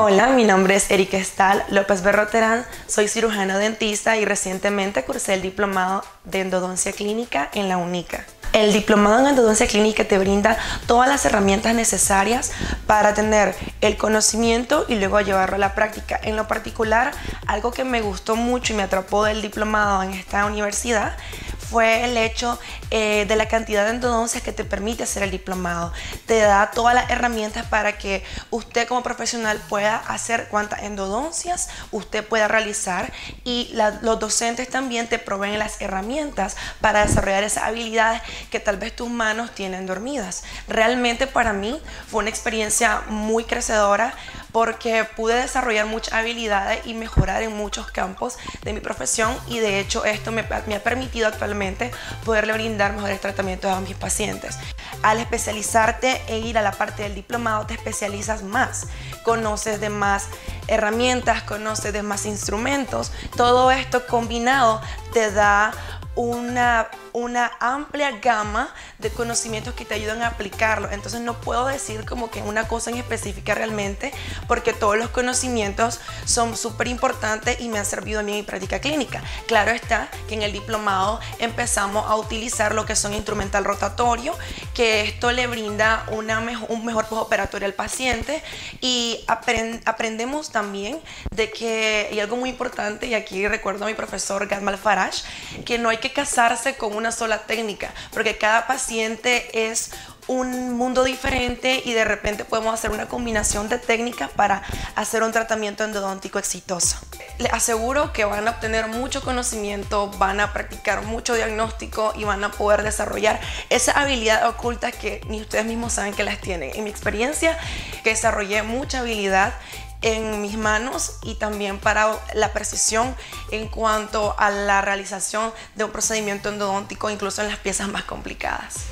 Hola, mi nombre es Erika Estal López Berroterán, soy cirujano dentista y recientemente cursé el diplomado de endodoncia clínica en la UNICA. El diplomado en endodoncia clínica te brinda todas las herramientas necesarias para tener el conocimiento y luego llevarlo a la práctica. En lo particular, algo que me gustó mucho y me atrapó del diplomado en esta universidad fue el hecho eh, de la cantidad de endodoncias que te permite hacer el diplomado. Te da todas las herramientas para que usted como profesional pueda hacer cuantas endodoncias usted pueda realizar y los docentes también te proveen las herramientas para desarrollar esas habilidades que tal vez tus manos tienen dormidas. Realmente para mí fue una experiencia muy crecedora porque pude desarrollar muchas habilidades y mejorar en muchos campos de mi profesión y de hecho esto me, me ha permitido actualmente poderle brindar mejores tratamientos a mis pacientes. Al especializarte e ir a la parte del diplomado te especializas más, conoces de más herramientas, conoces de más instrumentos, todo esto combinado te da una, una amplia gama de conocimientos que te ayudan a aplicarlo. Entonces no puedo decir como que una cosa en específica realmente, porque todos los conocimientos son súper importantes y me han servido a mí en mi práctica clínica. Claro está que en el diplomado empezamos a utilizar lo que son instrumental rotatorio, que esto le brinda una un mejor operatorio al paciente y aprendemos también de que, y algo muy importante, y aquí recuerdo a mi profesor Gadmal Faraj, que no hay que casarse con una sola técnica, porque cada paciente es un mundo diferente y de repente podemos hacer una combinación de técnicas para hacer un tratamiento endodóntico exitoso. Les aseguro que van a obtener mucho conocimiento, van a practicar mucho diagnóstico y van a poder desarrollar esa habilidad oculta que ni ustedes mismos saben que las tienen. En mi experiencia, que desarrollé mucha habilidad en mis manos y también para la precisión en cuanto a la realización de un procedimiento endodóntico, incluso en las piezas más complicadas.